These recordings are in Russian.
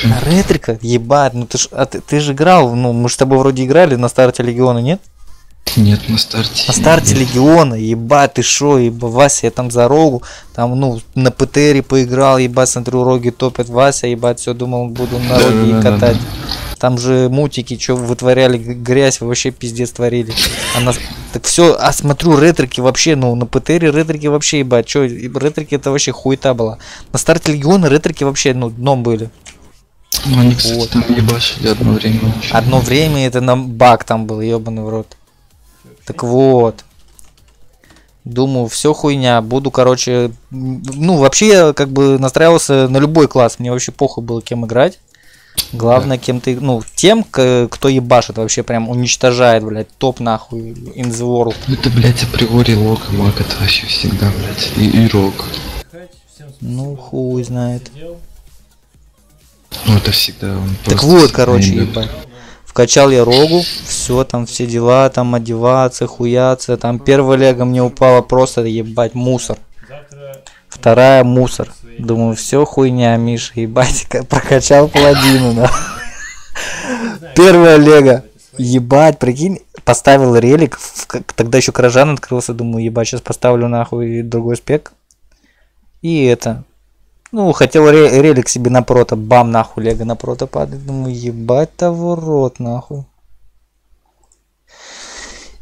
Че? На ретрика? Ебать, ну ты ж, а ты, ты же играл, ну мы же с тобой вроде играли на старте Легиона, нет? Нет, на старте. На старте Легиона, ебать, ты шо, еба, Вася, я там за рогу, там, ну, на ПТРе поиграл, ебать, смотрю, роги топят Вася, ебать, все думал, буду на Да, роге да, и да, катать. Там же мутики, что вытворяли, грязь, вообще пиздец творили. А на- Так все, а смотрю, ретрики вообще, ну, на ПТРе ретрики вообще, ебать, что, ретрики это вообще хуета была. На старте Легиона ретрики вообще, ну, дном были. Ну, они, кстати, Вот. там ебашили одно время. Одно время это нам баг там был, ебаный в рот. Так вот. Думаю, все хуйня. Буду, короче, ну, вообще я как бы настраивался на любой класс. Мне вообще похуй было кем играть. Главное, кем ты, ну, тем, кто ебашит, вообще прям уничтожает, блядь, топ нахуй, in the world. Это, блядь, априори лог и маг, это вообще всегда, блядь. И, и рог. Ну, хуй знает. Ну, это всегда он Так вот, короче, ебать. Вкачал я рогу, все там, все дела, там одеваться, хуяться. Там первая лего мне упала просто, ебать, мусор. Вторая мусор. Думаю, все хуйня, Миша, ебать, ка- прокачал паладину, да. Первая лего. Ебать, прикинь, поставил релик, тогда еще Кражан открылся, думаю, ебать, сейчас поставлю нахуй другой спек. И это, ну, хотел ре- релик себе на прото, бам, нахуй, лего на прото падает. Думаю, ебать того рот, нахуй.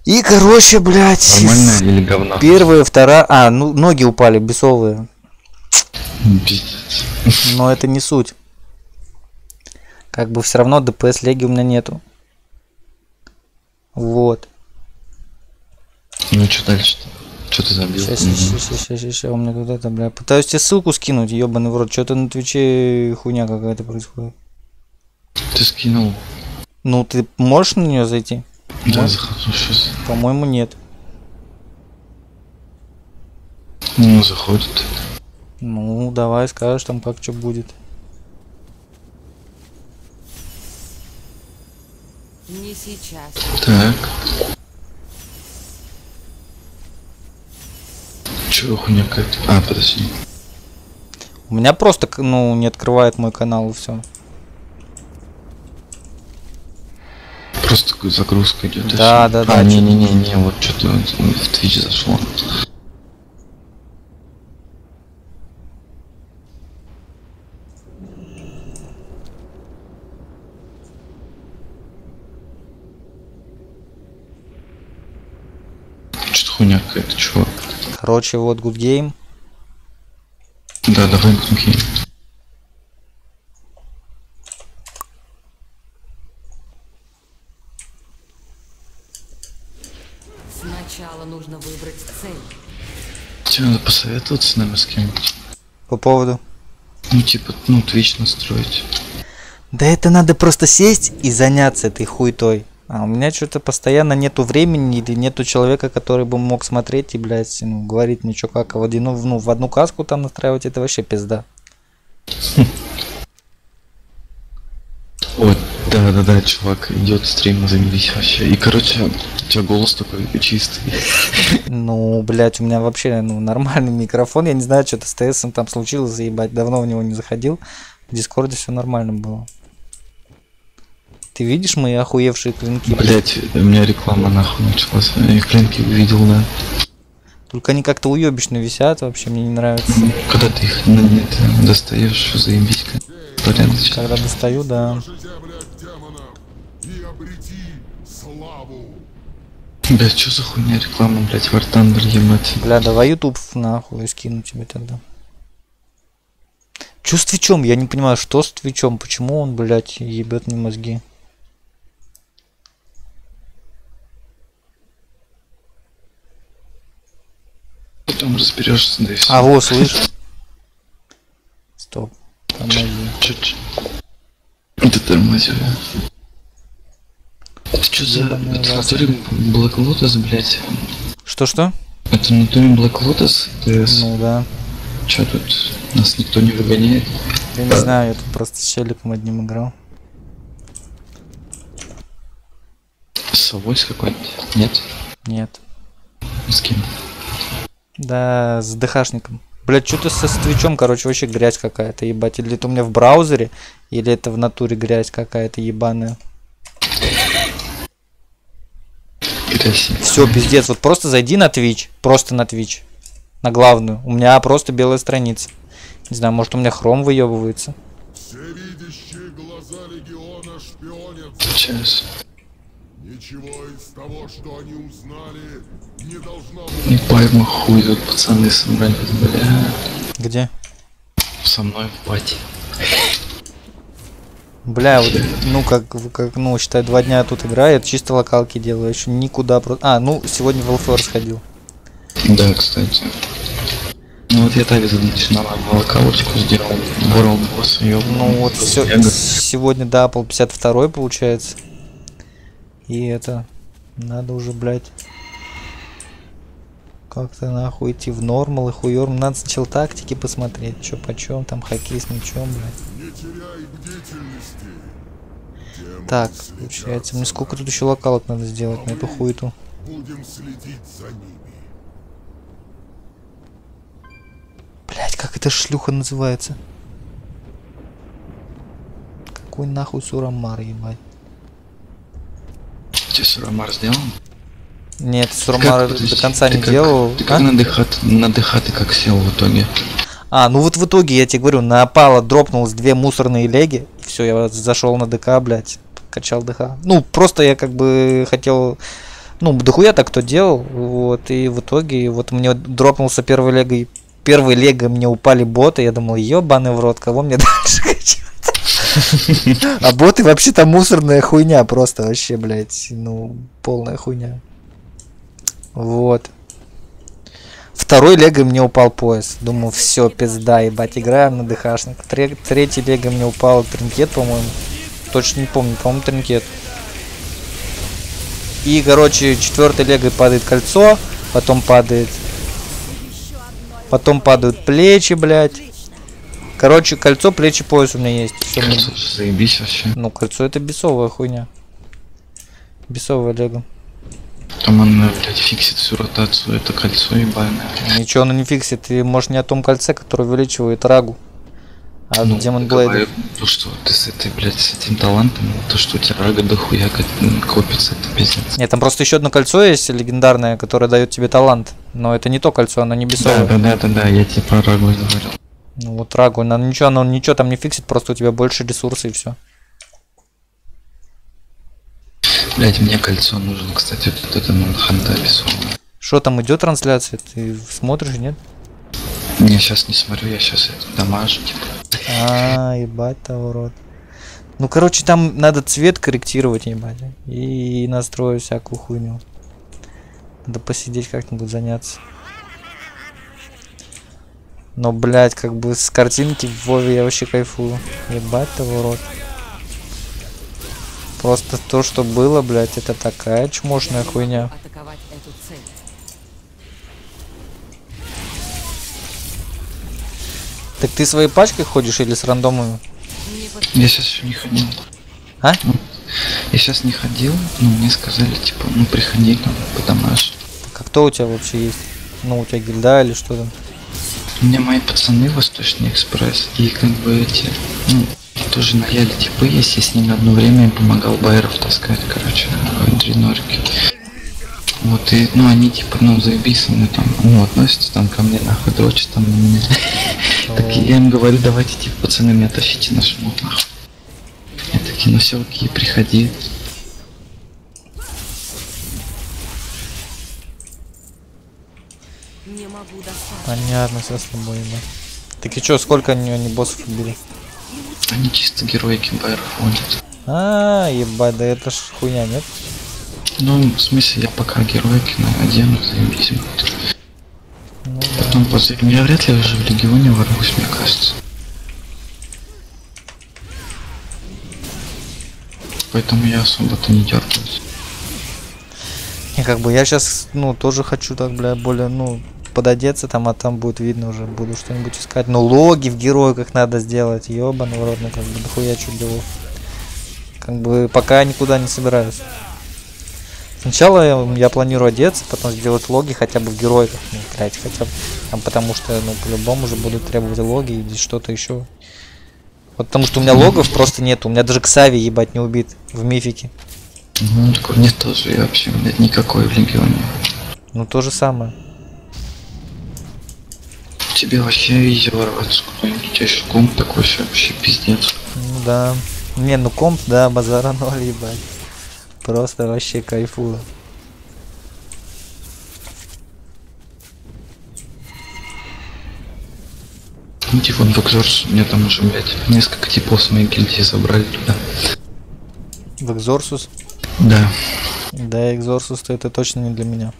И, короче, блядь, Нормально или говно? первая, вторая, а, ну, ноги упали, бесовые, но это не суть. Как бы все равно ДПС леги у меня нету. Вот. Ну, что дальше-то? Что ты забил? Сейчас, Мгм. сейчас, сейчас, сейчас, сейчас, у меня тут это, бля. Пытаюсь тебе ссылку скинуть, ебаный в рот. Что-то на Твиче хуйня какая-то происходит. Ты скинул? Ну, ты можешь на нее зайти? Да, Может? захожу сейчас. По-моему, нет. Ну, заходит. Ну, давай скажешь там, как что будет. Не сейчас. Так. Чё хуйня какая-то? А, подожди. У меня просто, к- ну, не открывает мой канал и все. Просто такая загрузка идет. Да, всё. да, а, да, Не-не-не-не, вот что-то в Twitch зашло. Что-то хуйня какая-то, чувак. Короче, вот Good Game. Да, давай окей. Сначала нужно выбрать цель. Тебе надо посоветоваться, наверное, с кем-нибудь. По поводу. Ну, типа, ну, Twitch настроить. Да это надо просто сесть и заняться этой хуйтой. А у меня что-то постоянно нету времени или нету человека, который бы мог смотреть и, блядь, ну, говорить мне что как. А в, один, ну, в одну каску там настраивать это вообще пизда. Ой, да-да-да, чувак, идет стрим, заебись вообще. И, короче, у тебя голос такой чистый. Ну, блядь, у меня вообще, ну, нормальный микрофон. Я не знаю, что-то с ТСом там случилось, заебать. Давно в него не заходил. В Дискорде все нормально было. Ты видишь мои охуевшие клинки? Блять, у меня реклама нахуй началась. Я клинки увидел, да. Только они как-то уебищно висят, вообще мне не нравится. Когда ты их на нет достаешь, заебись, как порядочно. Когда достаю, да. Блять, что за хуйня реклама, блять, War Thunder, ебать. Бля, давай YouTube нахуй скину тебе тогда. Чё с Твичом? Я не понимаю, что с Твичом? Почему он, блядь, ебет мне мозги? Потом разберешься, да и все. А, вот, слышь. Стоп. Тормози. Чуть. Это тормозю. Это что за... Это натуре Black Lotus, блять. Что-что? Это натуре Black Lotus? ТС? Ну да. Чё тут? Нас никто не выгоняет. Я не знаю, я тут просто с челиком одним играл. С собой с какой-нибудь? Нет? Нет. С кем? Да, с ДХшником. Блять, что-то со твичом, короче, вообще грязь какая-то, ебать. Или это у меня в браузере, или это в натуре грязь какая-то ебаная. Все, пиздец, вот просто зайди на Twitch, просто на Twitch, на главную. У меня просто белая страница. Не знаю, может у меня хром выебывается. Сейчас. Ничего из того, что они узнали, не должно Не быть. пойму, хуй тут пацаны собрались, бля. Где? Со мной в пати. Бля, вот, ну как, как, ну, считай, два дня тут играю, чисто локалки делаю, еще никуда просто... А, ну, сегодня в LFR сходил. Да, кстати. Ну вот я так начинал локалочку сделал. Boss, ёбаный. Ну вот все, сегодня да, пол 52 получается. И это, надо уже, блядь, как-то нахуй идти в нормал и хуёрм. Надо сначала тактики посмотреть, что почем, там хоккей с мячом, блядь. Так, получается, мне сколько тут еще локалок надо сделать на эту хуету? Будем следить за ними. Блять, как эта шлюха называется? Какой нахуй Сурамар, ебать? Тебе Сурамар сделал? Нет, Сурамар до конца ты не как- делал. Ты А? как на дыхат, на дыхат ты как сел в итоге? А, ну вот в итоге, я тебе говорю, на опала дропнулось две мусорные леги. И все, я зашел на ДК, блядь, качал ДК. Ну, просто я как бы хотел... Ну, дохуя так кто делал, вот, и в итоге, вот мне дропнулся первый лего, и первый лего мне упали боты, я думал, ебаный в рот, кого мне дальше качать? А боты вообще-то мусорная хуйня, просто вообще, блядь, ну, полная хуйня. Вот. Второй лего мне упал пояс. Думаю, все, пизда, ебать, играем на дыхашник. Тре- третий лего мне упал тринкет, по-моему. Точно не помню, по-моему, тринкет. И, короче, четвертый лего падает кольцо, потом падает... Потом падают плечи, блядь. Короче, кольцо, плечи, пояс у меня есть. Всё, мне- Кольцо, заебись вообще. Ну, кольцо это бесовая хуйня. Бесовая лега. Там оно, блядь, фиксит всю ротацию, это кольцо ебаное. Ничего оно не фиксит. Ты можешь не о том кольце, которое увеличивает рагу. А Ну, Demon Blade. То, что ты с этой, блядь, с этим талантом, то, что у тебя рага дохуя ко- копится, это пиздец. Нет, там просто еще одно кольцо есть легендарное, которое дает тебе талант. Но это не то кольцо, оно не Да, бесовое. да, да, да, да, я тебе про рагу говорил. Ну вот рагу, оно ничего, оно ничего там не фиксит, просто у тебя больше ресурсов и все. Блядь, мне кольцо нужно, кстати, вот это на ханта бесовое. Что там идет трансляция? Ты смотришь, нет? Я сейчас не смотрю, я сейчас дамажу, типа. А, ебать того рот. Ну, короче, там надо цвет корректировать, ебать. И настроить всякую хуйню. Надо посидеть как-нибудь заняться. Но, блядь, как бы с картинки в Вове я вообще кайфую. Ебать того рот. Просто то, что было, блядь, это такая чмошная хуйня. Так ты своей пачкой ходишь или с рандомами? Я сейчас еще не ходил. А? Я сейчас не ходил, но мне сказали, типа, ну приходи там по домашнему. Так, а кто у тебя вообще есть? Ну, у тебя гильда или что там? У меня мои пацаны Восточный экспресс и как бы эти, ну, тоже на яле типа есть, я с ними одно время им помогал байеров таскать, короче, три норки. Вот и, ну, они типа, ну, заебись, ну, там, ну, относятся там ко мне, нахуй, дрочат там на меня. Так я им говорю, давайте, типа, пацаны, меня тащите на шмот, нахуй. Я такие, ну все, приходи. Не могу достать. Понятно, все с тобой, ебать. Так и чё, сколько они, они боссов убили? Они чисто героики байеров ходят. А, ебать, да это ж хуйня, нет? Ну, в смысле, я пока героики на одену, заебись будет. Ну, Потом после... Я вряд ли уже в Легионе ворвусь, мне кажется. Поэтому я особо-то не дергаюсь. И как бы я сейчас, ну, тоже хочу так, бля, более, ну, пододеться там, а там будет видно уже, буду что-нибудь искать. Ну, логи в героиках надо сделать, ёбаный в рот, ну, как бы, дохуя делал. Как бы, пока я никуда не собираюсь. Сначала я, я планирую одеться, потом сделать логи хотя бы в геройках, ну, блядь, хотя бы, там, потому что, ну, по-любому же будут требовать логи или что-то еще. Вот потому что у меня логов просто нет, у меня даже Ксави, ебать, не убит в мифике. Ну, такой нет тоже, я вообще, блядь, никакой в Легионе. Ну, то же самое. Тебе вообще изи у тебя еще комп такой вообще, вообще пиздец. Ну, да. Не, ну комп, да, базара ноль, ебать. Просто вообще кайфую. Ну, типа, в Экзорс, меня там уже, блядь, несколько типов с моей гильдии забрали туда. В Экзорсус? Да. Да, Экзорсус то это точно не для меня.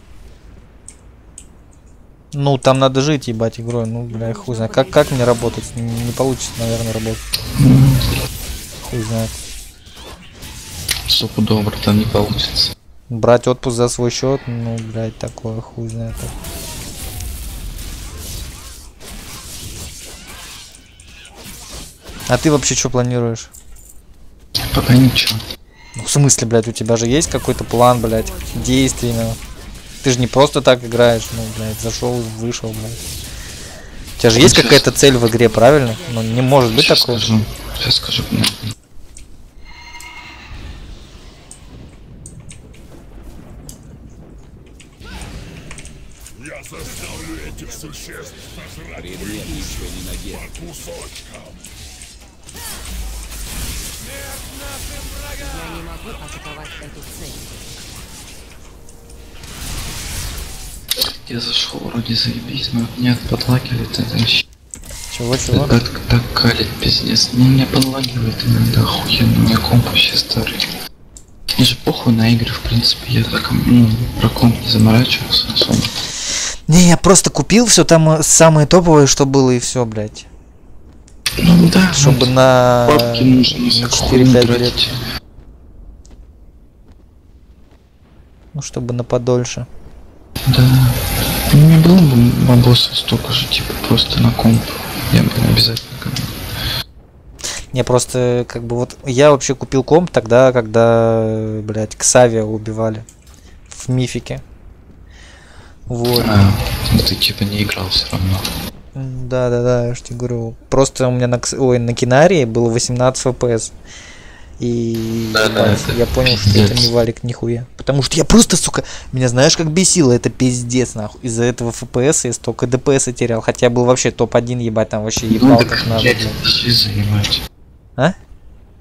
Ну, там надо жить, ебать, игрой. Ну, бля, хуй знает. Как, как мне работать? Не, не получится, наверное, работать. Хуй знает. Стопудово, братан, не получится. Брать отпуск за свой счет, ну, блядь, такое, хуй знает. А ты вообще что планируешь? Пока ничего. Ну, в смысле, блядь, у тебя же есть какой-то план, блядь, действий, ну. Ты же не просто так играешь, ну, блядь, зашел, вышел, блядь. У тебя же есть Сейчас. какая-то цель в игре, правильно? Ну, не может быть Сейчас такого. скажу. Сейчас скажу. Нет, подлагивает это вообще. Чего, чего? Так, так калит, пиздец. Ну, меня подлагивает иногда охуенно, у меня комп вообще старый. Мне же похуй на игры, в принципе, я так, ну, про комп не заморачивался особо. Не, я просто купил все там э, самое топовое, что было, и все, блядь. Ну да, Чтобы ну, на бабки нужно за 4-5 хуйню лет. Ну, чтобы на подольше. Да. Не было бы бабоса столько же, типа, просто на комп. Я бы обязательно. Не, просто, как бы, вот, я вообще купил комп тогда, когда, блядь, Ксавия убивали. В мифике. Вот. А, ну ты типа не играл все равно. Да, да, да, я же тебе говорю. Просто у меня на, ой, на Кинарии было 18 FPS. И Да, да, это я понял, что это не валик нихуя. Потому что я просто, сука, меня знаешь как бесило, это пиздец, нахуй. Из-за этого FPS я столько ДПС терял. Хотя я был вообще топ-1, ебать, там вообще ебал Ну, как так, надо, блядь, это жиза, ебать. А?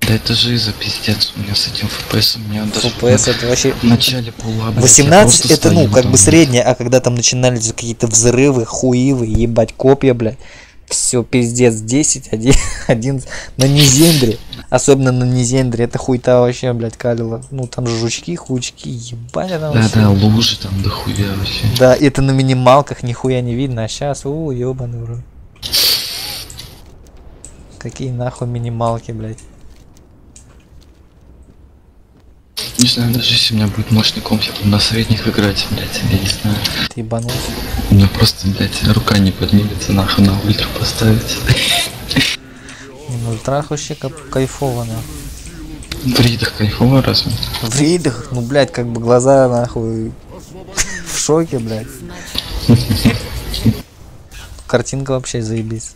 Да это жиза, пиздец. У меня с этим FPS у меня даже FPS это вообще... в начале пула, блядь, я 18 просто это, ну, как там, бы среднее, а когда там начинались какие-то взрывы, хуивы, ебать, копья, блядь. Все, пиздец, 10, 1, 11 на Низендре. Особенно на Низендре, это хуйта вообще, блядь, калила. Ну, там жучки, хуйчки, ебать, она Да, вообще. да, лужи там дохуя вообще. Да, это на минималках нихуя не видно, а сейчас, у, ебаный в рот. Какие нахуй минималки, блядь. Не знаю, даже если у меня будет мощный комп, я буду на средних играть, блядь, я не знаю. Ты ебанулся. У меня просто, блядь, рука не поднимется нахуй на ультра поставить. Ну, ультрах вообще как кайфово, нахуй. В ридах кайфово разве? В рейдах, ну, блядь, как бы глаза, нахуй, в шоке, блядь. Картинка вообще заебись.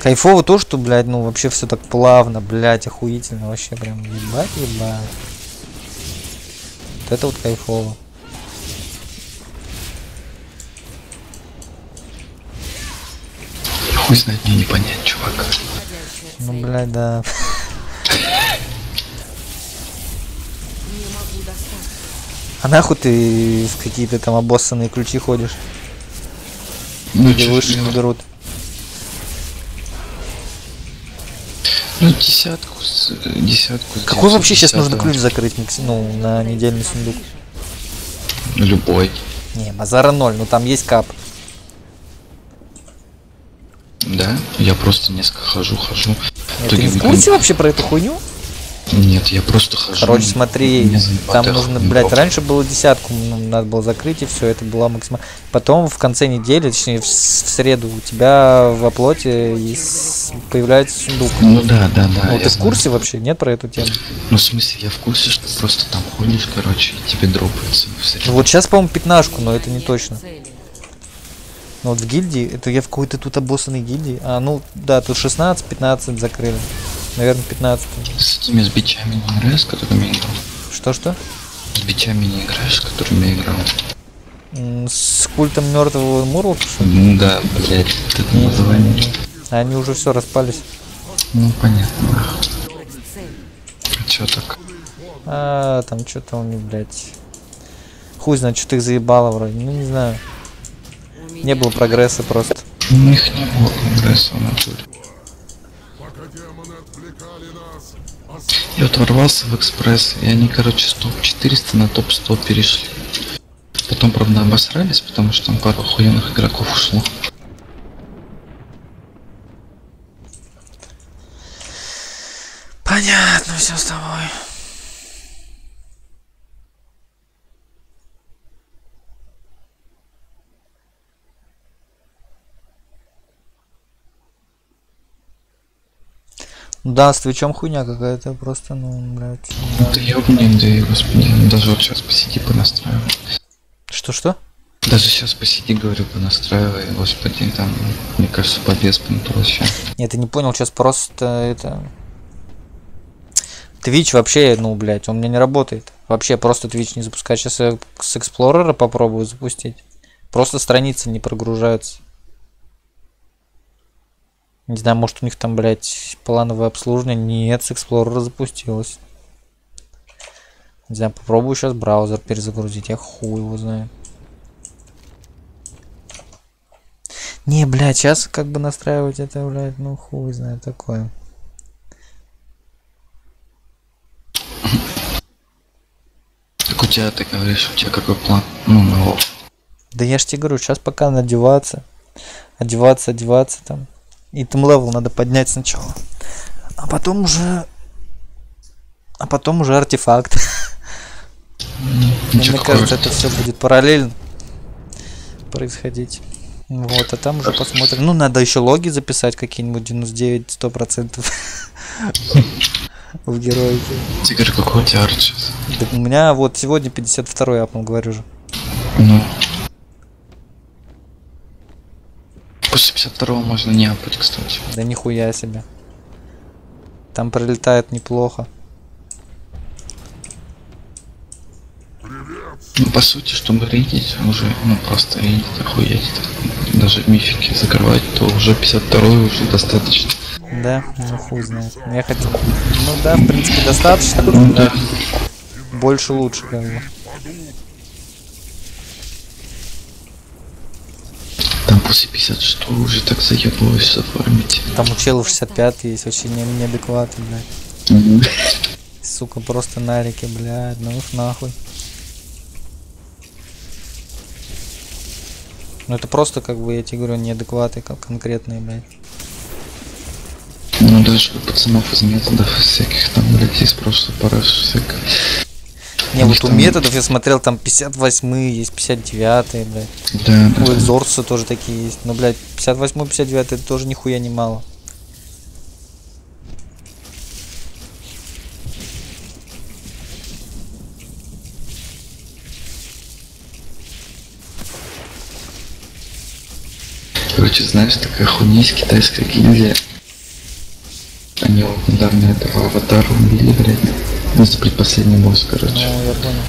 Кайфово то, что, блядь, ну, вообще все так плавно, блядь, охуительно, вообще прям ебать, ебать. Вот это вот кайфово. Хуй знает, мне не понять, чувак. Ну, блядь, да. А нахуй ты в какие-то там обоссанные ключи ходишь, Ну, где чё выше не берут? Ну, десятку, с- десятку. с Какой вообще сейчас нужно 910. ключ закрыть, ну, на недельный сундук? Любой. Не, базара ноль, ну там есть кап. Да? Я просто несколько хожу, хожу. В Ты не в курсе вообще про эту хуйню? Нет, я просто хожу. Короче, смотри, там нужно, блядь, было. раньше было десятку, ну, надо было закрыть и все, это была максимально. Потом в конце недели, точнее в, в среду, у тебя в оплоте есть- появляется сундук. Ну да, да, да. Ну, я ты в знаю. курсе вообще, нет, про эту тему? Ну, в смысле, я в курсе, что просто там ходишь, короче, и тебе дропается. в среду. Ну, вот сейчас, по-моему, пятнашку, но это не точно. Цели. Ну, вот в гильдии, это я в какой-то тут обоссанной гильдии. А, ну, да, тут 16-15 закрыли. Наверное, 15. С этими с бичами не играешь, с которыми играл? Что-что? С бичами не играешь, с которыми я играл? С культом мертвого Мурлока, что ли? Ну да, блядь, это название. Они уже все распались. Ну, понятно. А чё так? А, там что-то у них, блядь. Хуй знает, что-то их заебало вроде. Ну, не знаю. Не было прогресса просто. У них не было прогресса отвлекали нас, Я вот ворвался в экспресс, и они, короче, с топ-400 на топ-100 перешли. Потом, правда, обосрались, потому что там пару охуенных игроков ушло. Понятно все с тобой. Да, с твичом хуйня какая-то просто, ну, блядь. Да знаю. ёбнем, да господи, даже вот сейчас посиди понастраивай. Что-что? Даже сейчас посиди, говорю, понастраивай, господи, там, мне кажется, подвес вообще. Нет, ты не понял, сейчас просто это... Твич вообще, ну, блядь, он меня не работает. Вообще просто Twitch не запускает. Сейчас я с Explorer попробую запустить. Просто страницы не прогружаются. Не знаю, может у них там, блядь, плановое обслуживание. Нет, с Explorer запустилось. Не знаю, попробую сейчас браузер перезагрузить. Я хуй его знаю. Не, блядь, сейчас как бы настраивать это, блядь, ну хуй знает такое. Так у тебя, ты говоришь, у тебя какой план? Ну, лоб. Да я ж тебе говорю, сейчас пока надеваться, одеваться, одеваться там. И там level надо поднять сначала. А потом уже... А потом уже артефакт. Мне кажется, это все будет параллельно происходить. Вот, а там уже посмотрим. Ну, надо еще логи записать какие-нибудь 99-100% в героике. Тигр, какой у тебя арт сейчас? У меня вот сегодня 52-й апнул, говорю же. Ну. После 52 можно не апать, кстати. Да нихуя себе. Там пролетает неплохо. Ну, по сути, чтобы рейдить, уже, ну, просто рейдить, охуеть. Даже мифики закрывать, то уже 52 уже достаточно. Да, ну хуй знает. Я хотел. Ну да, в принципе, достаточно. Ну да. Больше лучше, как бы. Там после 56 уже так заебываюсь зафармить. Там у челов 65 есть, не, неадекватный, блядь. Мгм. Сука, просто на реке, блядь, ну их нахуй. Ну это просто, как бы, я тебе говорю, неадекваты как конкретные, блядь. Ну даже у пацанов из методов всяких там, блядь, из прошлой пары всяких. Не, вот у методов я смотрел, там 58 есть 59 блядь. Да, да. У Экзорса тоже такие есть. Но, блядь, 58 59 это тоже нихуя не мало. Короче, знаешь, такая хуйня есть китайская гильдия. Они вот недавно этого аватара убили, блядь. Ну, это предпоследний босс, Ну, короче. я понял.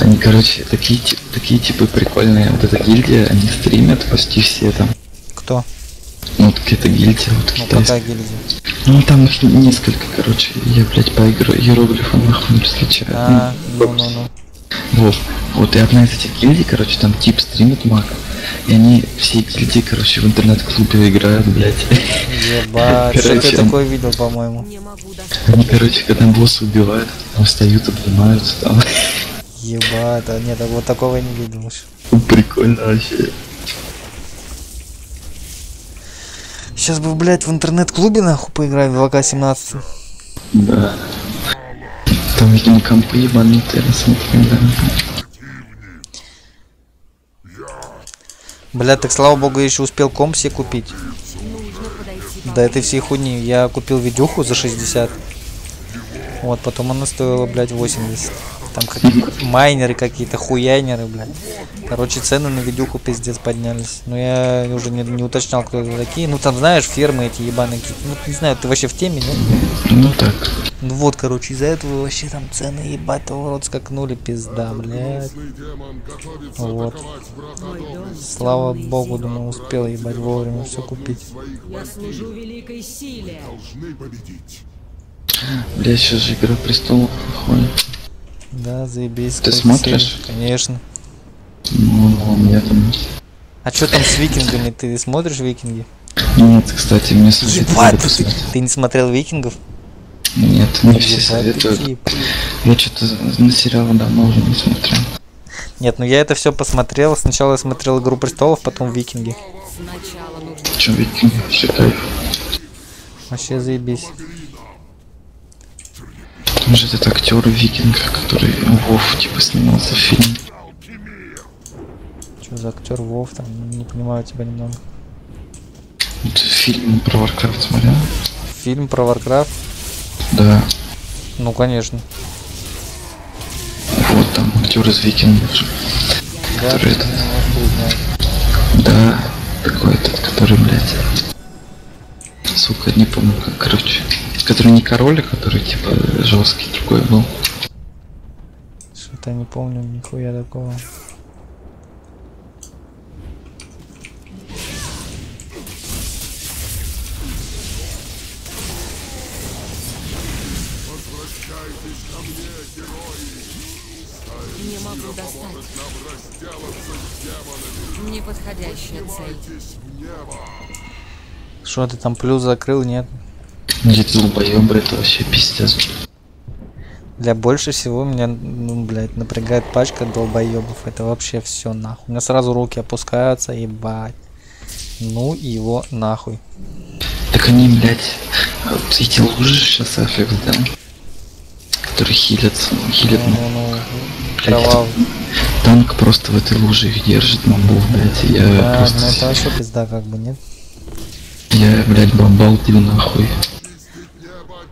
Они, короче, такие, такие типы прикольные. Вот эта гильдия, они стримят почти все там. Кто? Ну, вот какая-то гильдия, вот Ну, какая гильдия? Ну, там их несколько, короче. Я, блядь, по иероглифам нахуй не различаю. А, Ну, ну, ну, ну. Вот. Вот, и одна из этих гильдий, короче, там тип стримит маг. И они все гильдии, короче, в интернет-клубе играют, блядь. Ебать, что Короче, ты такое видел, по-моему? Не могу достать. Они, короче, когда босса убивают, там встают, обнимаются, там. Ебать, а нет, а вот такого я не видел еще. Прикольно вообще. Сейчас бы, блядь, в интернет-клубе нахуй поиграть в ВК-17. Да. Там, видимо, компы ебанутые, я смотрю, да. Бля, так слава богу, еще успел комп себе купить. До этой всей хуйни. Я купил видюху за 60. Вот, потом она стоила, блядь, 80. Там как майнеры какие-то, хуяйнеры, блядь. Короче, цены на видюху пиздец поднялись. Но я уже не, не уточнял, кто это такие. Ну там, знаешь, фермы эти ебаные какие-то. Ну, не знаю, ты вообще в теме, нет? Ну так. Ну вот, короче, из-за этого вообще там цены ебать, того рот скакнули, пизда, блядь. Вот. Слава богу, думаю, успел ебать вовремя все купить. Я служу великой силе. Бля, сейчас же Игра Престолов выходит. Да, заебись. Ты смотришь? серий, Конечно. Ну, у меня там... А что там с викингами? Ты смотришь викинги? Нет, кстати, мне Ебать, ты, ты не смотрел викингов? Нет, мне все Ебать, ты советуют. Я что-то на сериалы давно уже не смотрел. Нет, ну я это все посмотрел. Сначала я смотрел Игру престолов, потом викинги. Сначала нужно Че, Викинг, вообще кайф. Вообще заебись. Там же этот актер Викинг, который Вов типа снимался в фильме. Что за актер Вов там? Не понимаю тебя немного. Вот фильм про Warcraft смотрел? Фильм про Warcraft? Да. Ну конечно. Вот там актер из Викингов. же. Да, Который это-. Да, такой этот, который, блядь. Сука, не помню как, короче. Который не король, а который типа жесткий другой был. Что-то не помню нихуя такого. не могу достать. Неподходящая цель. Что ты там плюс закрыл? Нет. Эти долбоебы, это вообще пиздец. Для больше всего меня, ну, блядь, напрягает пачка долбоебов. Это вообще все нахуй. У меня сразу руки опускаются, ебать. Ну его нахуй. Так они, блядь, вот эти лужи сейчас аффект, да? Которые хилятся, ну, хилят, Ну, ну, ну, ну, блядь, кровав. танк просто в этой луже их держит, мобов, блядь, и я Да, просто, ну это вообще пизда как бы, нет? я, блядь, бомбал ты нахуй.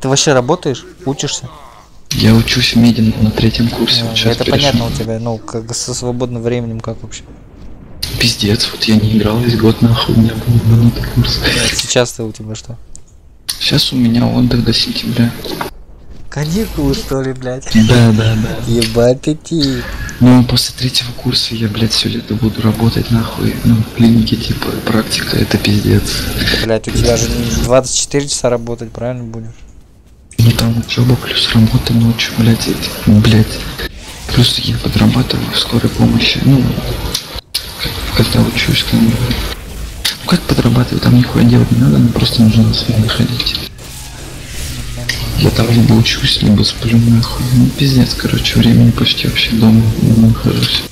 Ты вообще работаешь? Учишься? Я учусь в меди на третьем курсе, вот щас это перешел. понятно у тебя, ну, как со свободным временем, как вообще? Пиздец, вот я не играл весь год, нахуй, у меня был ебанутый курс. Сейчас-то у тебя что? Сейчас у меня отдых до сентября. Каникулы, что ли, блядь? Да, да, да. Ебать ты тип. Ну, после третьего курса я, блядь, все лето буду работать, нахуй. Ну, в клинике, типа, практика, это пиздец. Блядь, у тебя же не 24 часа работать, правильно будешь? Ну, там учеба плюс работа ночью, блядь, эти, блядь. Плюс я подрабатываю в скорой помощи, ну, когда учусь, как бы. Ну, как подрабатываю, там нихуя делать не надо, просто нужно на смены ходить. Я там либо учусь, либо сплю нахуй. Ну, пиздец, короче, времени почти вообще дома не нахожусь.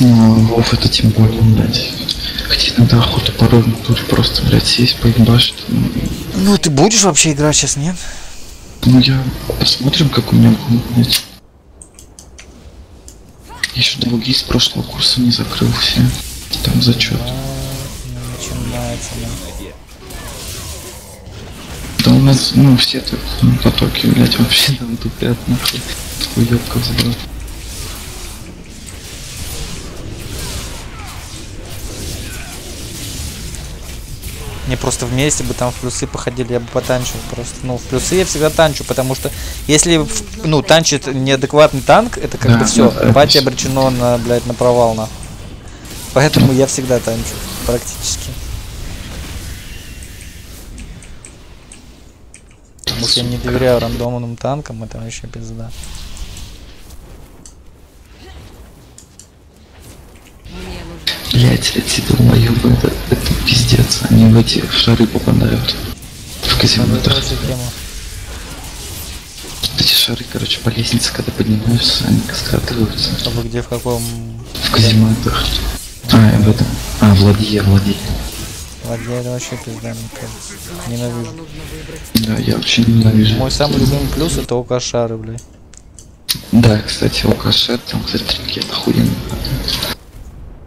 Ну, Вов это тем более, блядь. Хотя иногда охота порой в натуре просто, блядь, сесть, поебашить. Ну, Ну, ты будешь вообще играть сейчас, нет? Ну, я... Посмотрим, как у меня будет, блядь. Я еще долги с прошлого курса не закрыл все. Там зачет. Начинается, да. Да у нас, ну, все тут ну, потоки, блядь, вообще там тупят, нахуй. Хуёбка взрыв. Мне просто вместе бы там в плюсы походили, я бы потанчил просто. Ну, в плюсы я всегда танчу, потому что если, ну, танчит неадекватный танк, это как Да, бы все. да. Пати обречено на, блядь, на провал, нахуй. Поэтому я всегда танчу, практически. Потому что я не доверяю рандомным танкам, это вообще пизда. Мне нужна Блять, эти долбоёбы, это, это пиздец. Они в эти в шары попадают. В казематах. Эти шары, короче, по лестнице, когда поднимаешься, они скатываются. А вы где, в каком... В казематах. А, в этом. А, Владия, Владия. воде это вообще пизда, мне кажется. Сначала Ненавижу. Да, я вообще ненавижу. Мой самый любимый плюс это окошары, блядь. Да, кстати, алкашет, там, кстати, тринкет охуенно.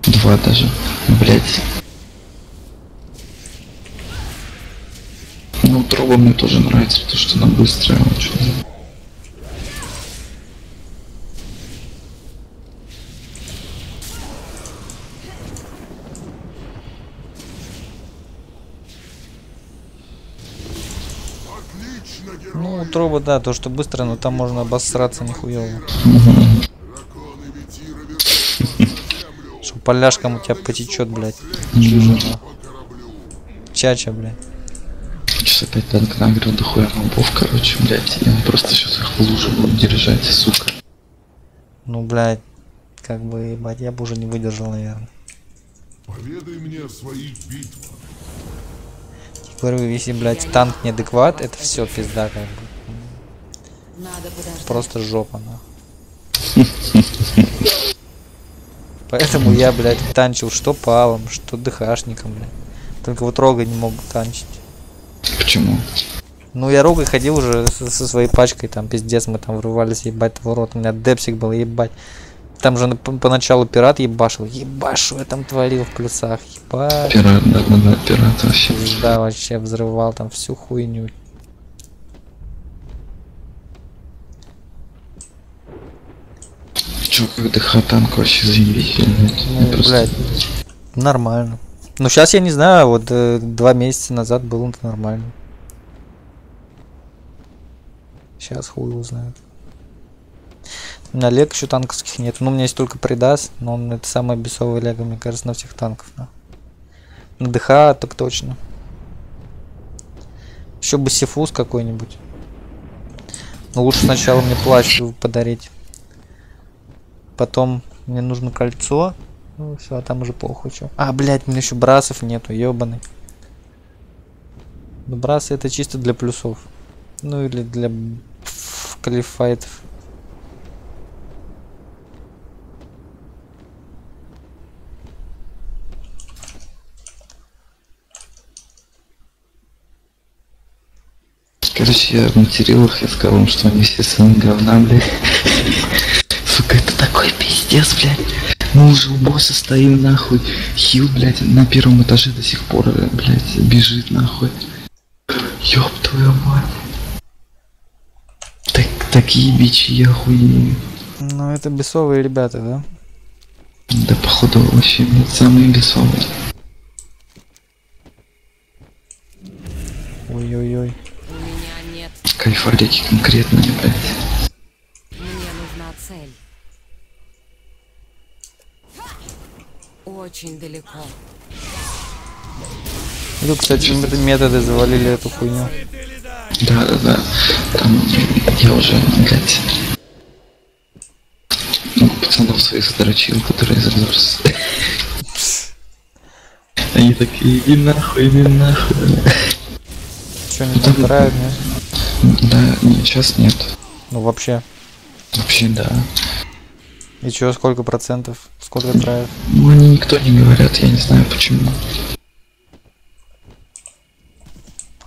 Два даже. Блять. Ну, троба мне тоже нравится, потому что она быстрая очень. Ну, труба, да, то, что быстро, но там можно обосраться нихуево. Поляшкам у тебя потечет, блядь. Кораблю. Чача, блядь. Сейчас опять танк нагрел дохуя мобов, короче, блять. И он просто сейчас их в луже будет держать, сука. Ну, блядь, как бы, ебать, я бы уже не выдержал, наверное. Поведай мне о своих битвах. Говорю, если, блядь, танк неадекват, это все пизда, как бы. Надо. Просто жопа, нахуй. Поэтому я, блядь, танчил что палом, что дыхашником, блядь. Только вот рога не мог танчить. Почему? Ну, я рогой ходил уже со, со своей пачкой, там, пиздец, мы там врывались, ебать, в ворот. У меня депсик был, ебать. Там же на- по- поначалу пират ебашил. Что я там творил в плюсах, ебать. Пират, да, да, да, пират вообще. Да, вообще взрывал там всю хуйню. Чё, как танк вообще заебительный. Ну, просто- блядь, нормально. Ну, сейчас я не знаю, вот э, два месяца назад было нормально. Сейчас хуй его знает. У меня лег еще танковских нет. Ну, у меня есть только придас, но он это самая бесовая лего, мне кажется, на всех танков. да. На ДХ так точно. Еще бы сифуз какой-нибудь. Но лучше сначала мне плащ подарить. Потом мне нужно кольцо. Ну все, а там уже похуй чё. А, блядь, у меня еще брасов нету, ебаный. Ну, брасы это чисто для плюсов. Ну или для калифайтов. Короче, я материл их, я сказал им, что они все сыны говна, блядь. Такой пиздец, блядь. Мы уже у босса стоим, нахуй. Хил, блядь, на первом этаже до сих пор, блядь, бежит, нахуй. Ёб твою мать. Так, такие бичи, я охуею. Ну это бесовые ребята, да? Да, походу, вообще, блядь, самые бесовые. Ой-ой-ой. Кайфарики конкретные, блядь. Очень далеко. Ну, кстати, мет- методы завалили эту хуйню. Да, да, да. Там я уже, блядь, ну, пацанов своих сторочил, которые из Resource. Они такие, иди нахуй, иди нахуй. Что они там не? Да, нет, сейчас нет. Ну вообще. Вообще, да. И чё, сколько процентов? Сколько драйв? Ну, они никто не говорят, я не знаю почему.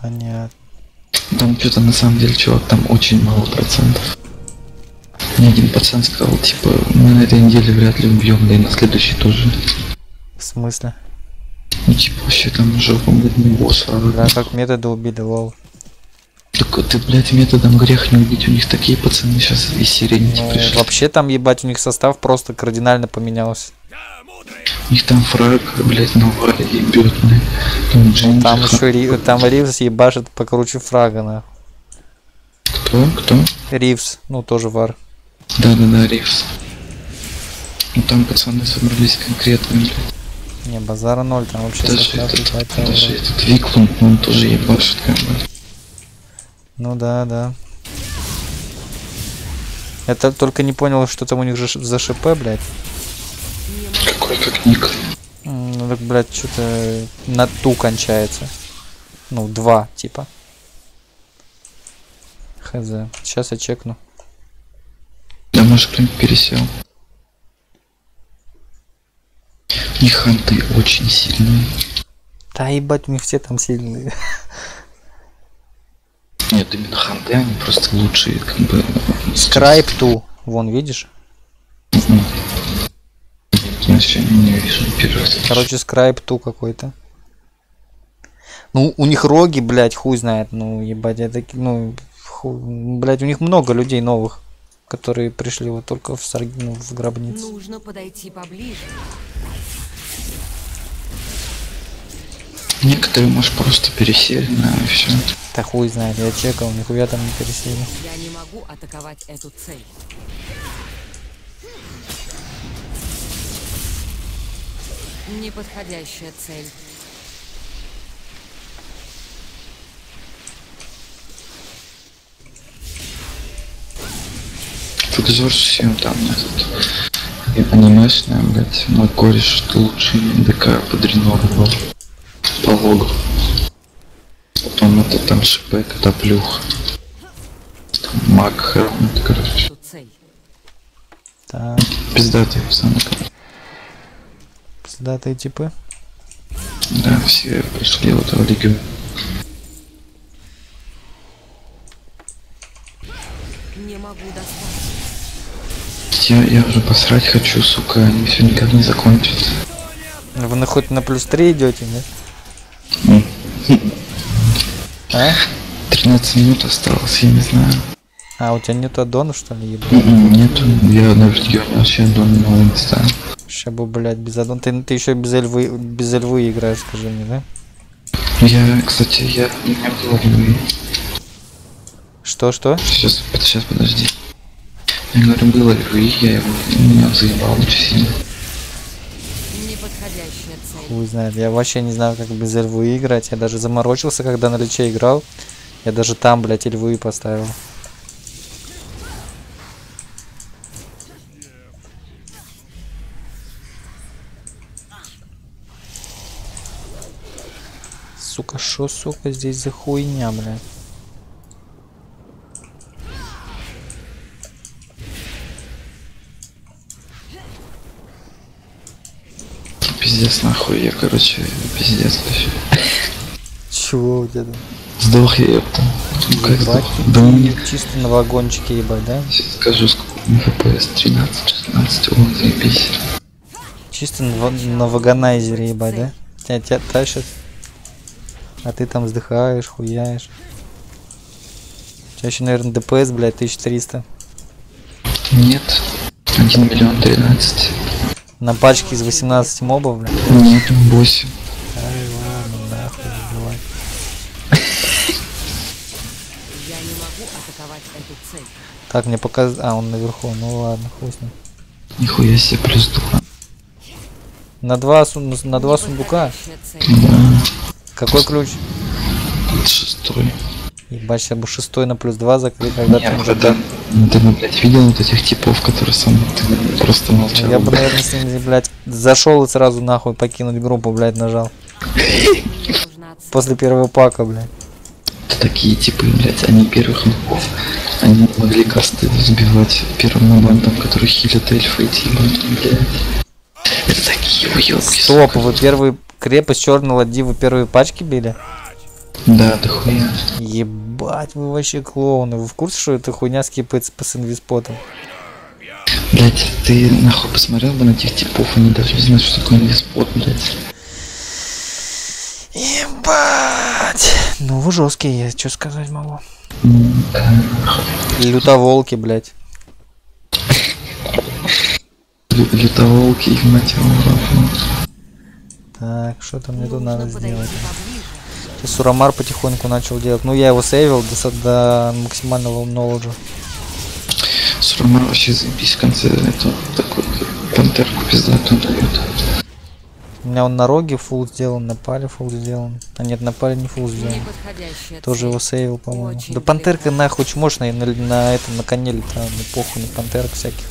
Понятно. Там что-то на самом деле, чувак, там очень мало процентов. Мне один пацан сказал, типа, мы на этой неделе вряд ли убьем, да и на следующей тоже. В смысле? Ну, типа, вообще там блядь, не босса. Да, как методы убили, лол. Так ты, блядь, методом грех не убить, у них такие пацаны сейчас из середники Ну, пришли. вообще там, ебать, у них состав просто кардинально поменялся. У них там фраг, блядь, Навали ебет. Там Джинджи, Там еще Ри- там Ривз ебашит покруче фрага, на. Кто? Кто? Ривз, ну тоже вар. Да-да-да, Ривз. Ну там пацаны собрались конкретно, блядь. Не, базара ноль, там вообще Даже этот, даже да. этот Виклум, он тоже ебашит, как бы. Ну да, да. Я то- только не понял, что там у них же за ШП, блядь. Какой как ник. Ну так, блядь, что-то на ту кончается. Ну, два, типа. Хз. Сейчас я чекну. Да может кто-нибудь пересел. У них ханты очень сильные. Да ебать, у них все там сильные. Нет, именно ханты, они просто лучшие, как бы. Скрайп ту. Вон, видишь? Вообще не вижу первый раз. Короче, скрайп ту какой-то. Ну, у них роги, блядь, хуй знает. Ну, ебать, это, ну, хуй, блядь, у них много людей новых, которые пришли вот только в, Сарг... ну, в гробницу. Нужно подойти поближе. Некоторые, может, просто пересели на и все. Да хуй знает, я чекал, нихуя там не пересели. Я не могу атаковать эту цель. Неподходящая цель. Тут Жорж всем там этот и анимешная, блядь, мой кореш лучший ДК по Дренору был. По логу. Потом это там ШП, Котоплюх. Там Мак, Хелмет, короче. Эту цель. Так, Пиздатые пацаны, короче. пиздатые типы. Да, все пришли вот в легион. Не могу достать. Я, я уже посрать хочу, сука, они все никак не закончатся. Вы на хоть на плюс 3 идете, нет? А? 13 минут осталось, я не знаю. А, у тебя нет аддонов, что ли, ебать? М, Нету, я на регионе вообще новый не ставил. Сейчас бы, блядь, без аддон. Ты, ты еще без эльвы, без эльвы играешь, скажи мне, да? Я, кстати, я не было львы. Что, что? Сейчас, сейчас, подожди. Я говорю, было львы, я его, меня заебал очень сильно. Хуй знает. Я вообще не знаю, как без эльвы играть. Я даже заморочился, когда на лече играл. Я даже там, блядь, львы поставил. Сука, шо, сука, здесь за хуйня, блядь? Пиздец, нахуй, я, короче, пиздец вообще. Чего у тебя там? Сдох я. Ну, Как сдох? Да у меня, чисто на вагончике, ебать, да? сейчас скажу, сколько у меня FPS, 13, 16, о, заебись. Чисто на, на вагонайзере, ебать, да? Тебя, тебя тащат. А ты там вздыхаешь, хуяешь. У тебя еще, наверное, ДПС, блядь, 1300. Нет, 1 миллион 13. На пачке из 18 мобов, блядь. Нет, 8. Ай, ладно, нахуй, давай. Я не могу атаковать эту цель. Так, мне показ... А, он наверху, ну ладно, хуй с ним. Нихуя себе плюс 2. На два, сун- на два сундука. Цель. Какой ключ? Шестой. Ебать, сейчас бы шестой на плюс два закрыть, когда ты Нет, уже... когда ну, ты, блядь, видел вот этих типов, которые ты просто молчал. Я бы, наверное, с ним, блядь, зашел и сразу нахуй покинуть группу, блядь, нажал. После первого пака, блядь. Это такие типы, блядь, они первых нубов. Они могли касты сбивать первым нубам, там, которые хилят эльфы, типа, блядь. Это такие уёбки. Стоп, вы первый крепость черного ладьи, вы первые пачки били? Да, да хуя. Ебать, вы вообще клоуны. Вы в курсе, что это хуйня скипается по инвиспотам? Блядь, ты нахуй посмотрел бы на тех типов, они даже не знают, что такое инвеспот, блядь. Ебать. Ну вы жесткие, я что сказать могу. Лютоволки, блядь. Лю- Лютоволки и мать. Так, что там мне тут надо сделать? Сейчас Сурамар потихоньку начал делать. Ну я его сейвил до, до максимального ноуджа. Сурма вообще заебись в конце этого такой пантерку пиздатую дает. У меня он на роге фул сделан, на пале фул сделан. А нет, на пале не фул сделан. Тоже его сейвил, по-моему. Да пантерка нахуй чмошь на, на, на этом, на коне ну похуй на пантерок всяких.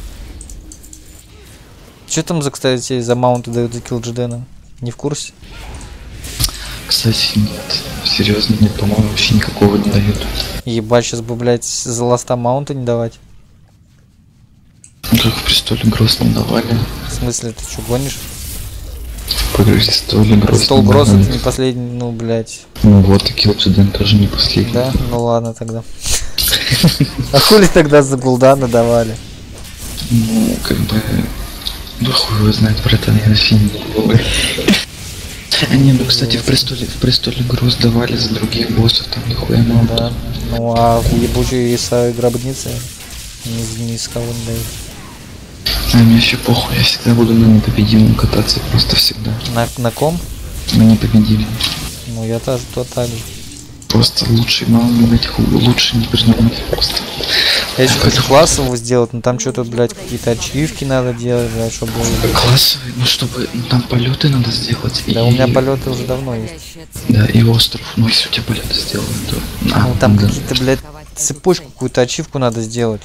Что там за, кстати, за маунты дают за килджидена? Не в курсе? Кстати, нет. Серьезно, нет, по-моему, вообще никакого не дают. Ебать, сейчас бы, блядь, за ласта маунта не давать. Ну, как в престоле Грозном давали. В смысле, ты что, гонишь? Престол гроз. Стол Гросс это не последний, ну, блядь. Ну вот, и Килчуден тоже не последний. Да? Ну ладно тогда. А хули тогда за Гулдана давали? Ну, как бы... Ну, хуй его знает, братан, я на фильме не. Не, ну, кстати, в престоле, в престоле груз давали за других боссов, там нихуя мало. Да. Ну а в ебучей гробнице ни, ни с кого не дают. А мне вообще похуй, я всегда буду на непобедимом кататься, просто всегда. На, на ком? На непобедимом. Ну я тоже то так же. Просто лучший мало блять, ху- лучше не придумать просто. Я еще хочу классового сделать, но там что-то, блядь, какие-то ачивки надо делать, блядь, чтобы... Классовый, ну чтобы, ну там полеты надо сделать. Да и, у меня полеты уже давно есть. Да, и остров. Ну если у тебя полеты сделаны, то. А, Ну там да. какие-то, блядь, цепочку какую-то ачивку надо сделать.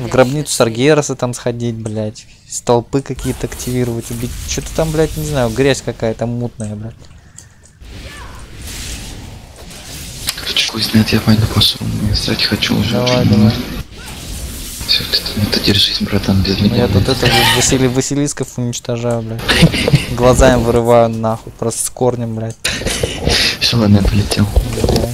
В гробницу. Саргераса там сходить, блядь. Столпы какие-то активировать, убить. Что-то там, блядь, не знаю, грязь какая-то мутная, блядь. Хуй знает, я пойду посуду. Я срать хочу уже. Давай, очень давай. Все, ты там это держись, братан, без меня. я тут это Васили Василисков уничтожаю, блядь. Глаза им вырываю нахуй, просто с корнем, блядь. Все, ладно, я полетел. Да.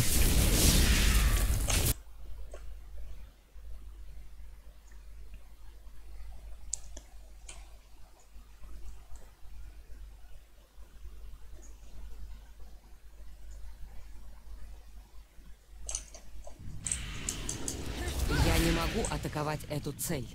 Я не могу атаковать эту цель.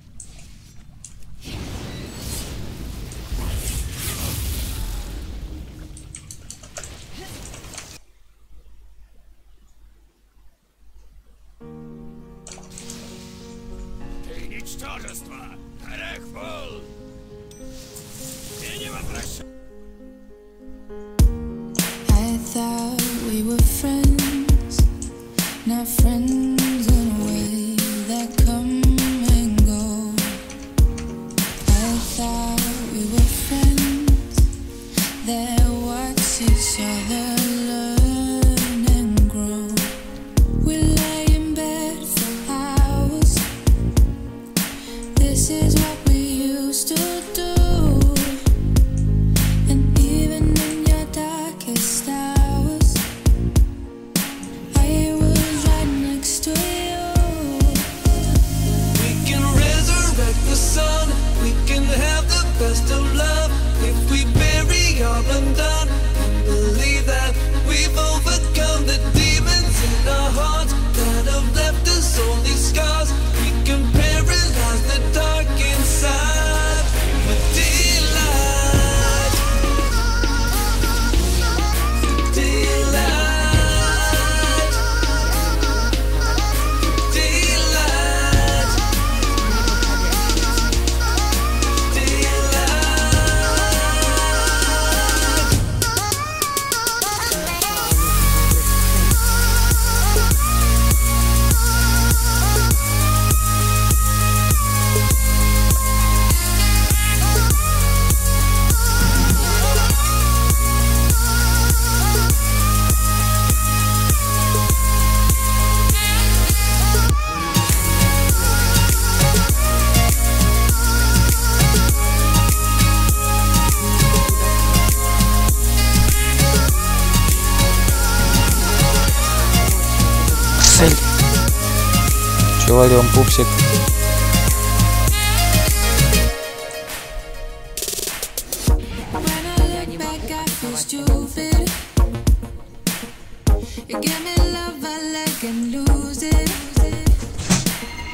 Lose it.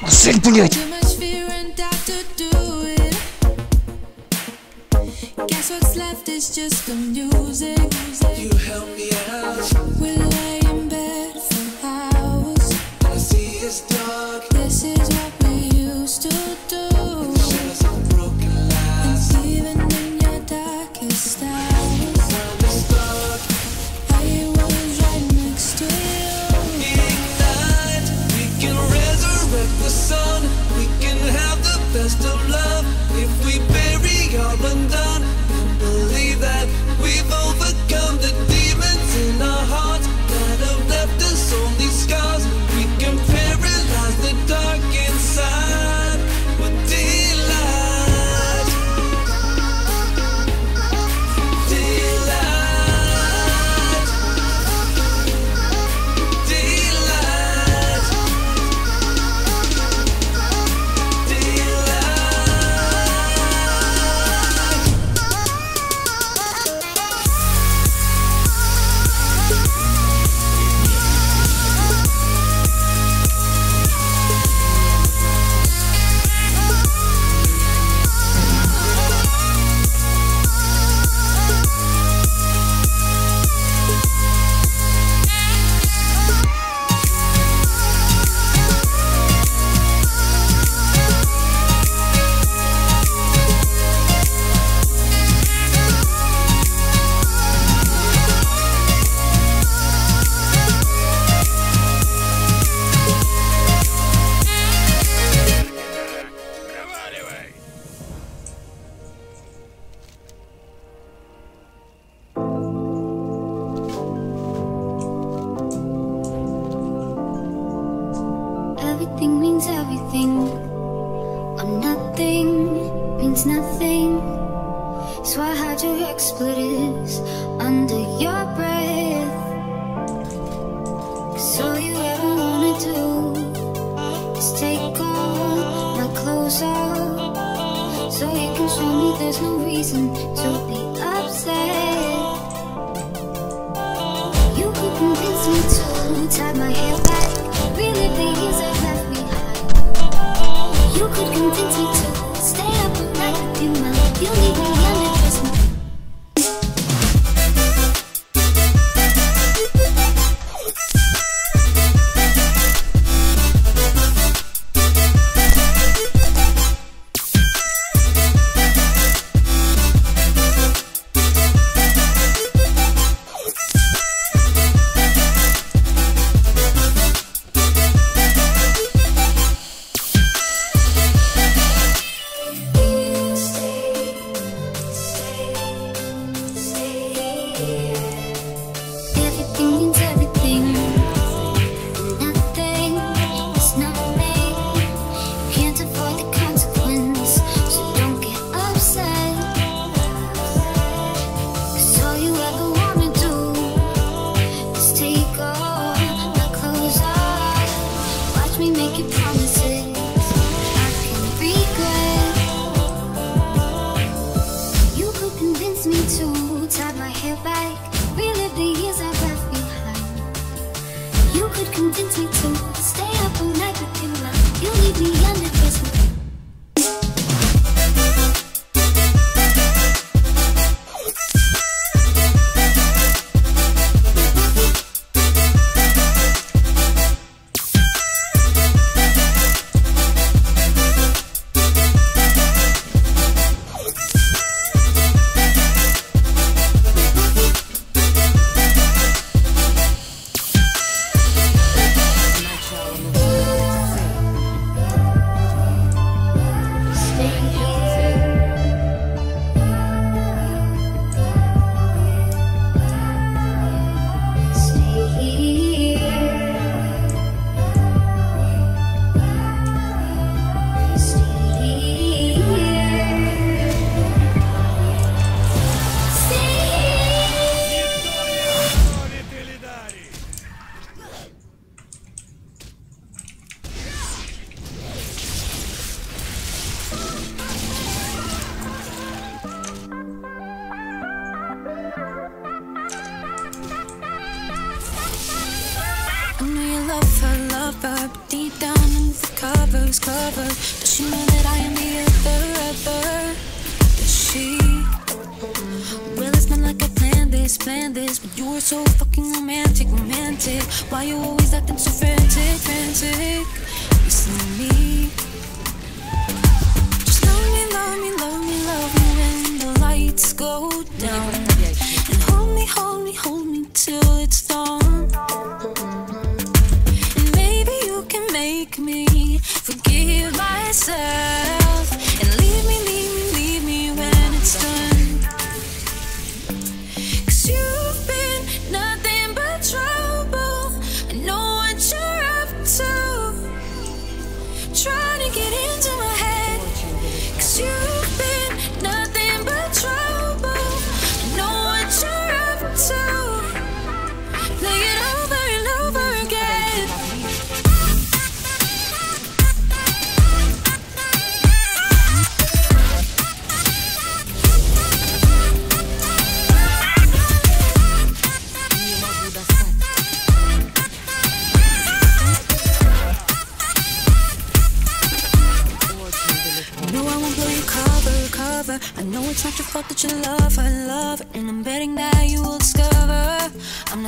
Цель, блядь!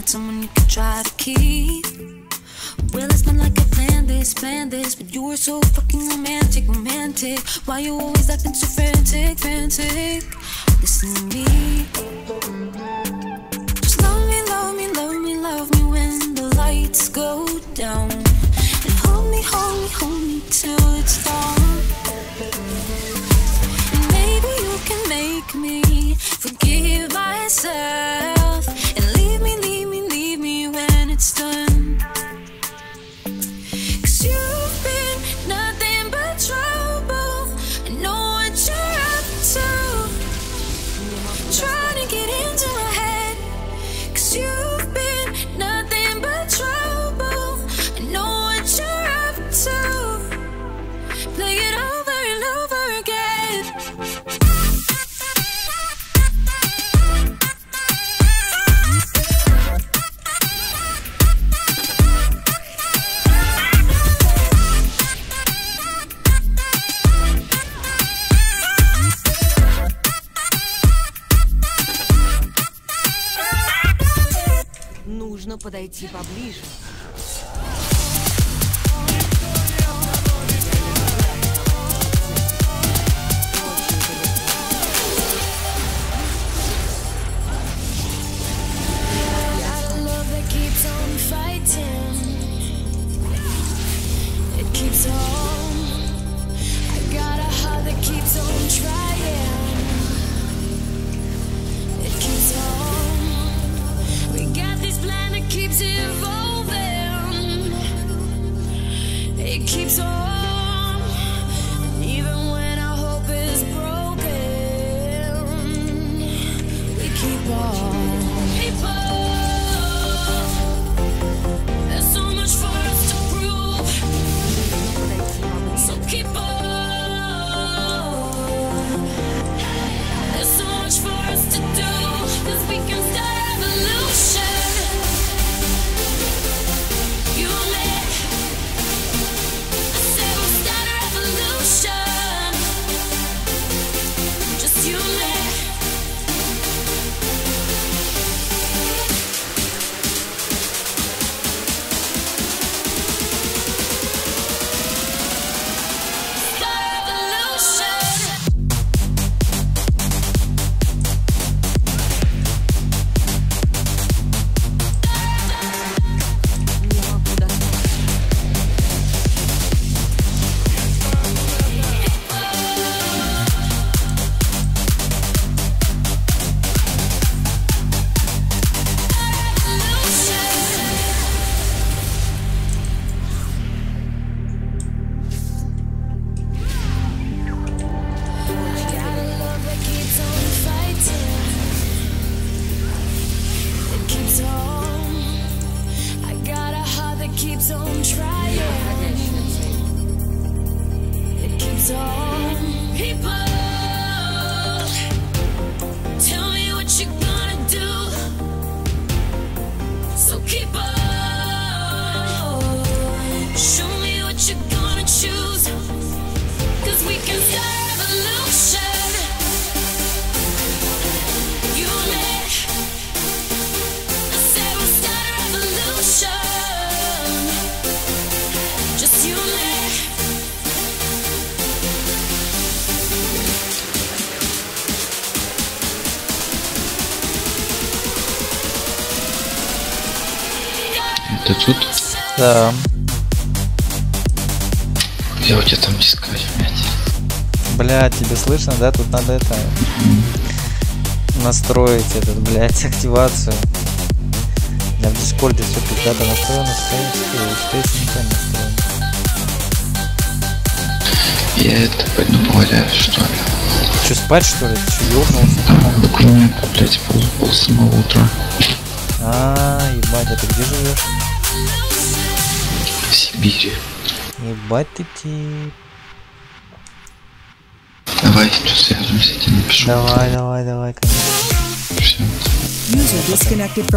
not someone you can try to keep. Well, it's not like I planned this, planned this, but you were so fucking romantic, romantic. Why you always acting so frantic, frantic? Listen to me. Just love me, love me, love me, love me when the lights go down. And hold me, hold me, hold me till it's dawn. And maybe you can make me forgive myself distance подойти поближе. Да. Я у тебя там дискач, блядь. Блядь, тебе слышно, да? Тут надо это... Настроить этот, блядь, активацию. Я в дискорде все пиздато настроено, стоит, стоит, стоит, никак настроено. Я это пойду погуляю, что ли. Че, спать, что ли? Ты че, ёбнулся? А, блядь, пол, пол самого утра. А, ебать, а ты где живешь? в Сибири. Ебать ты тип. Давай, что свяжемся, тебе напишу. Давай, давай, давай, конечно. Все. User disconnected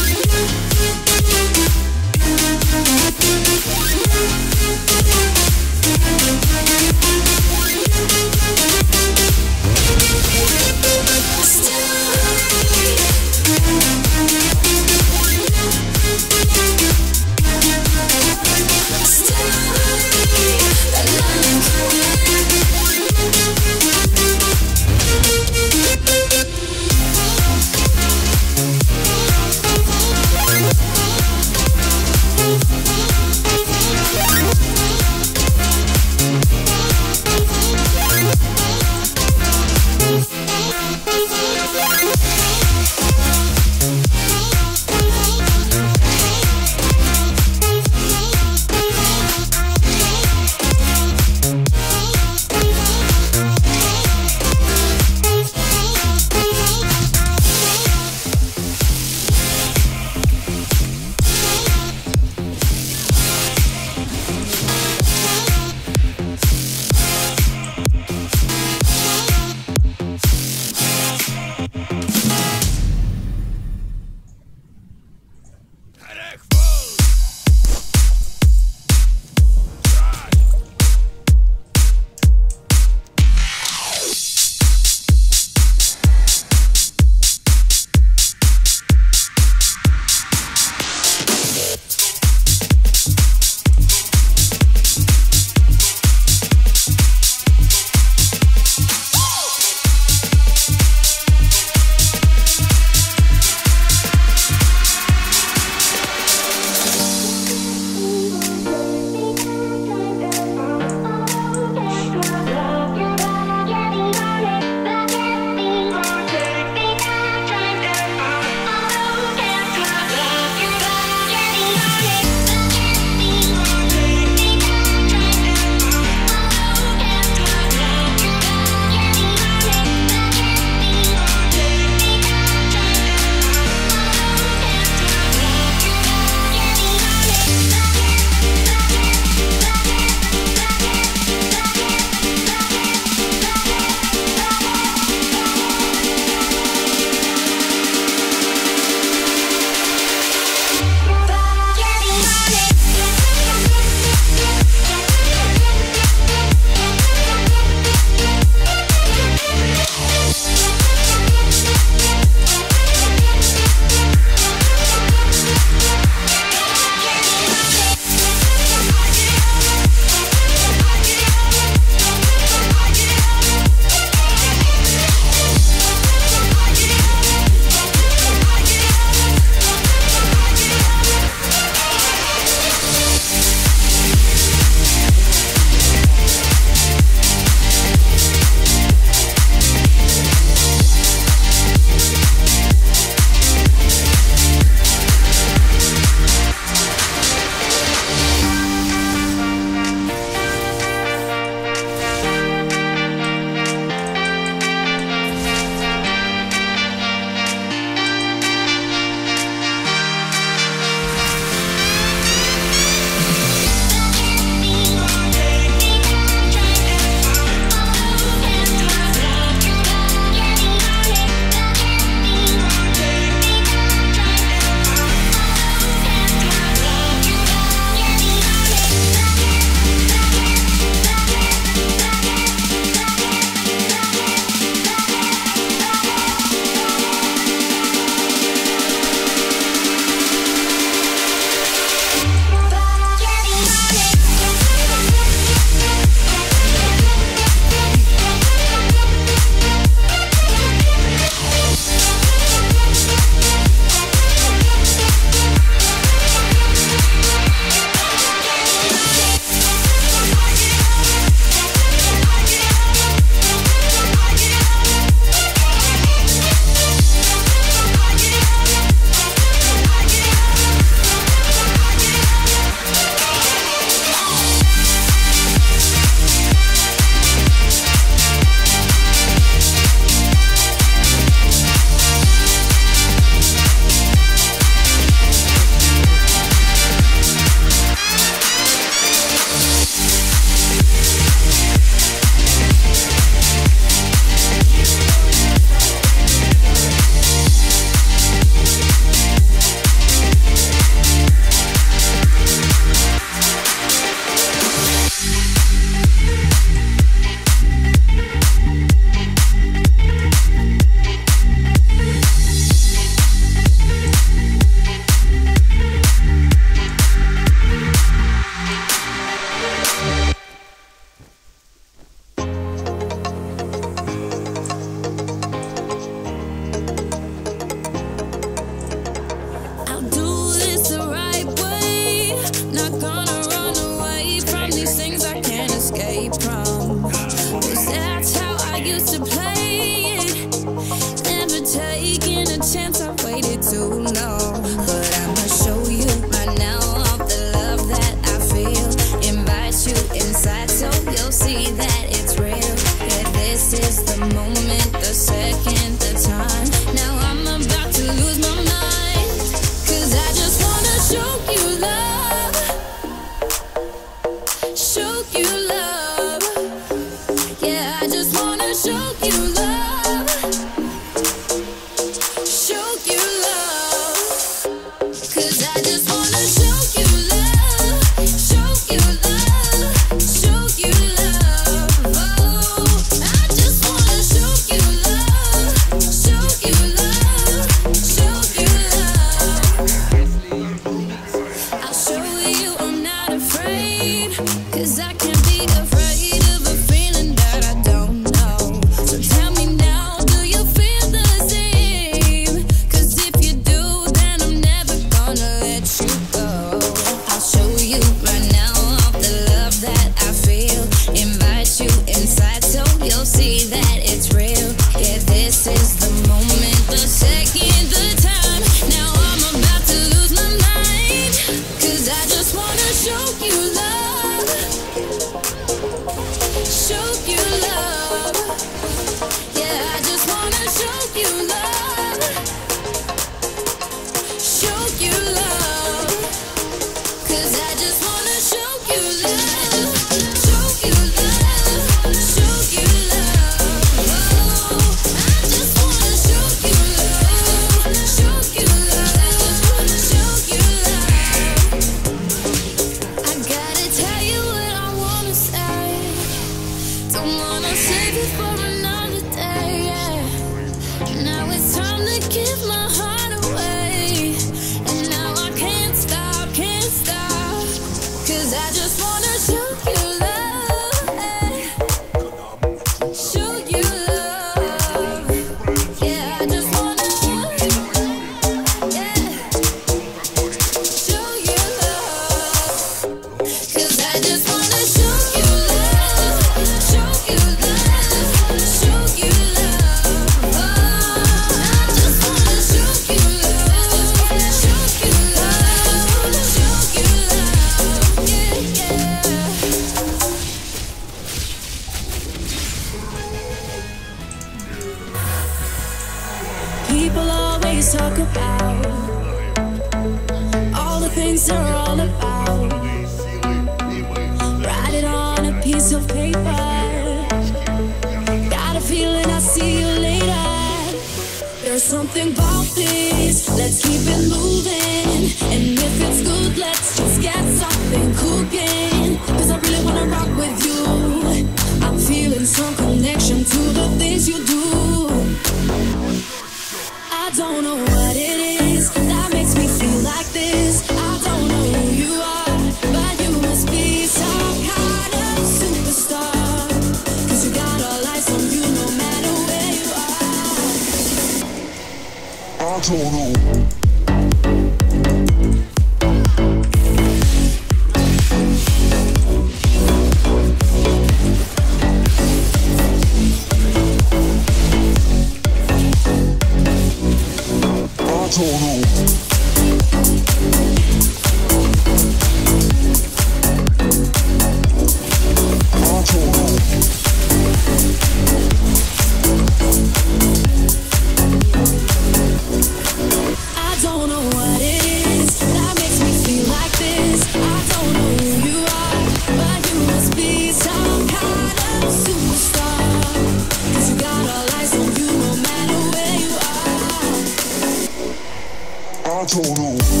total.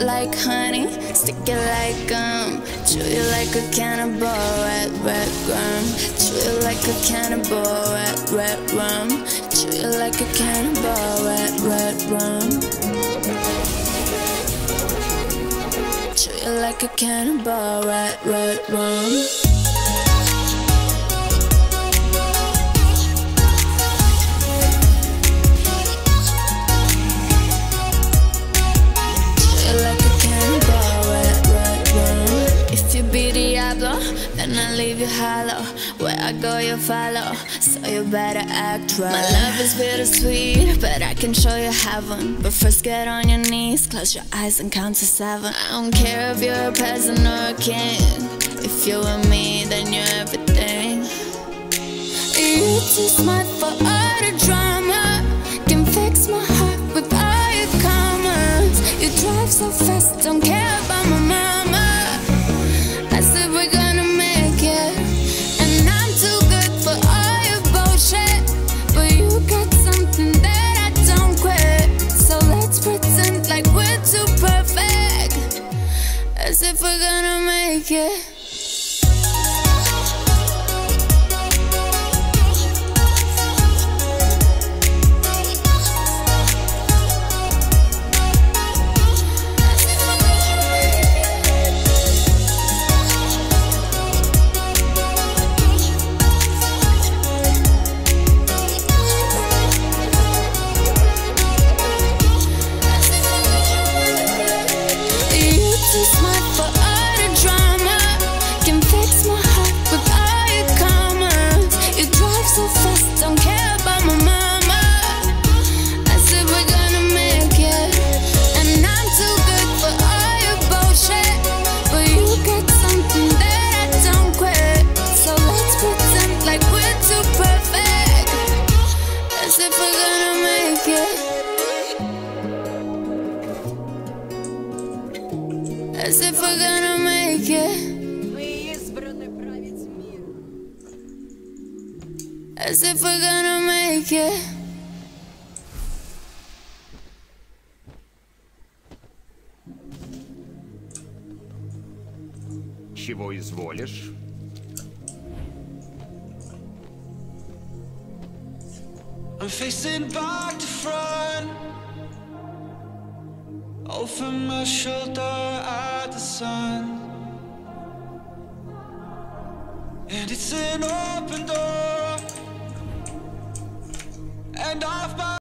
Like honey, stick it like gum. Chew you like a cannibal, red, red rum. Chew you like a cannibal, red, red rum. Chew you like a cannibal, red, red rum. Chew you like a cannibal, red, red rum. Hollow. Where I go, you follow. So you better act right. My love is bittersweet, but I can show you heaven. But first, get on your knees, close your eyes, and count to seven. I don't care if you're a peasant or a king. If you're with me, then you're everything. You're too smart for all the drama. Can fix my heart with all your commas. You drive so fast, don't care about my mama. yeah. And off by